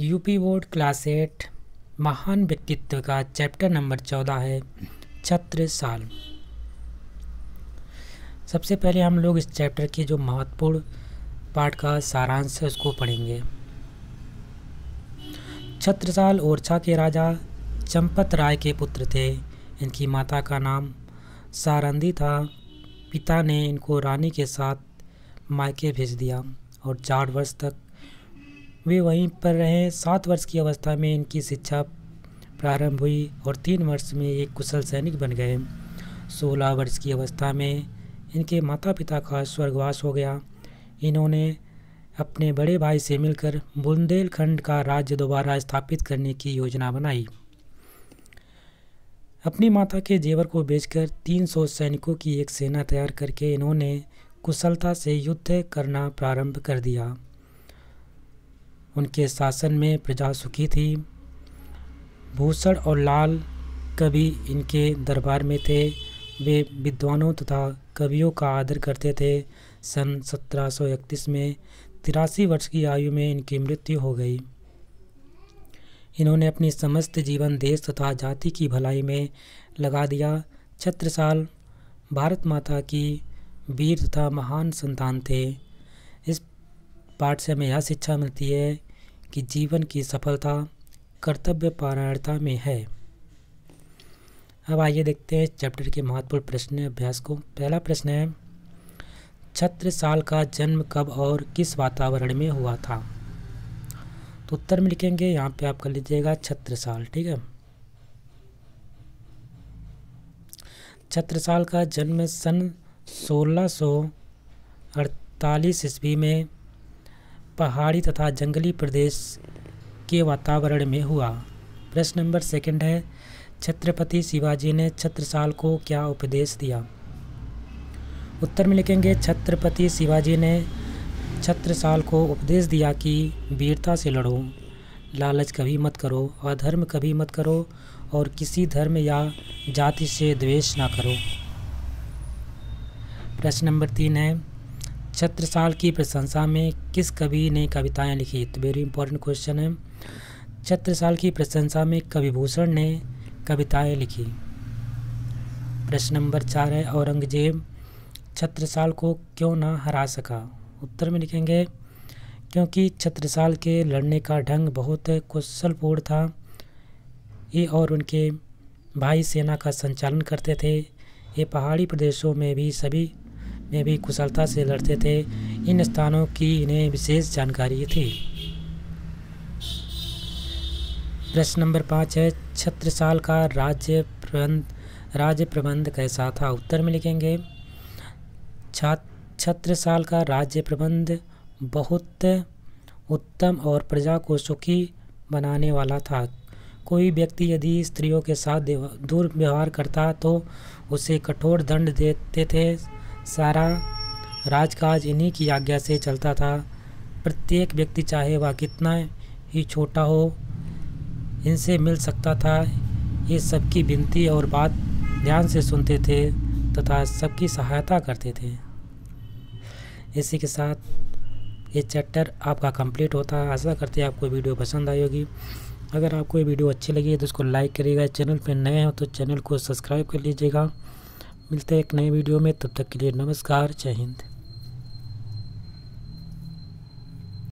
UP board class eight, महान व्यक्तित्व का चैप्टर नंबर चौदह है, छत्र साल। सबसे पहले हम लोग इस चैप्टर के जो महत्वपूर्ण पाठ का सारांश है, उसको पढ़ेंगे। छत्रसाल ओरछा के राजा चंपत राय के पुत्र थे। इनकी माता का नाम सारंदी था। पिता ने इनको रानी के साथ मायके भेज दिया और चार वर्ष तक वे वहीं पर रहे। सात वर्ष की अवस्था में इनकी शिक्षा प्रारंभ हुई और तीन वर्ष में एक कुशल सैनिक बन गए। सोलह वर्ष की अवस्था में इनके माता पिता का स्वर्गवास हो गया। इन्होंने अपने बड़े भाई से मिलकर बुंदेलखंड का राज्य दोबारा स्थापित करने की योजना बनाई। अपनी माता के जेवर को बेचकर 300 सैनिकों की एक सेना तैयार करके इन्होंने कुशलता से युद्ध करना प्रारंभ कर दिया। उनके शासन में प्रजा सुखी थी। भूषण और लाल कवि इनके दरबार में थे। वे विद्वानों तथा कवियों का आदर करते थे। सन 1731 में तिरासी वर्ष की आयु में इनकी मृत्यु हो गई। इन्होंने अपनी समस्त जीवन देश तथा जाति की भलाई में लगा दिया। छत्रसाल भारत माता की वीर तथा महान संतान थे। इस पाठ से हमें यह शिक्षा मिलती है कि जीवन की सफलता कर्तव्य पारायणता में है। अब आइए देखते हैं चैप्टर के महत्वपूर्ण प्रश्न अभ्यास को। पहला प्रश्न है, छत्र साल का जन्म कब और किस वातावरण में हुआ था? तो उत्तर में लिखेंगे, यहाँ पे आप कर लीजिएगा छत्र साल, ठीक है? छत्र साल का जन्म सन 1648 ईस्वी में पहाड़ी तथा जंगली प्रदेश के वातावरण में हुआ। प्रश्न नंबर सेकंड है, छत्रपति शिवाजी ने छत्रसाल को क्या उपदेश दिया? उत्तर में लिखेंगे, छत्रपति शिवाजी ने छत्रसाल को उपदेश दिया कि वीरता से लड़ो, लालच कभी मत करो, अधर्म कभी मत करो और किसी धर्म या जाति से द्वेष ना करो। प्रश्न नंबर तीन है छत्रसाल की प्रशंसा में किस कवि ने कविताएँ लिखी? तो वेरी इंपॉर्टेंट क्वेश्चन है। छत्रसाल की प्रशंसा में कविभूषण ने कविताएँ लिखी। प्रश्न नंबर चार है, औरंगज़ेब छत्रसाल को क्यों ना हरा सका? उत्तर में लिखेंगे, क्योंकि छत्रसाल के लड़ने का ढंग बहुत कुशलपूर्ण था। ये और उनके भाई सेना का संचालन करते थे। ये पहाड़ी प्रदेशों में भी सभी में भी कुशलता से लड़ते थे। इन स्थानों की इन्हें विशेष जानकारी थी। प्रश्न नंबर पाँच है, छत्रसाल का राज्य प्रबंध राज्य प्रबंध कैसा था? उत्तर में लिखेंगे छत्रसाल का राज्य प्रबंध बहुत उत्तम और प्रजा को सुखी बनाने वाला था। कोई व्यक्ति यदि स्त्रियों के साथ दुर्व्यवहार करता तो उसे कठोर दंड देते थे। सारा राजकाज इन्हीं की आज्ञा से चलता था। प्रत्येक व्यक्ति चाहे वह कितना ही छोटा हो, इनसे मिल सकता था। ये सबकी विनती और बात ध्यान से सुनते थे तथा सबकी सहायता करते थे। इसी के साथ ये चैप्टर आपका कंप्लीट होता। है आशा करते हैं आपको वीडियो पसंद आई होगी। अगर आपको ये वीडियो अच्छी लगी है तो उसको लाइक करिएगा। चैनल पर नए हो तो चैनल को सब्सक्राइब कर लीजिएगा। मिलते हैं एक नए वीडियो में तब तक के लिए नमस्कार जय हिंद।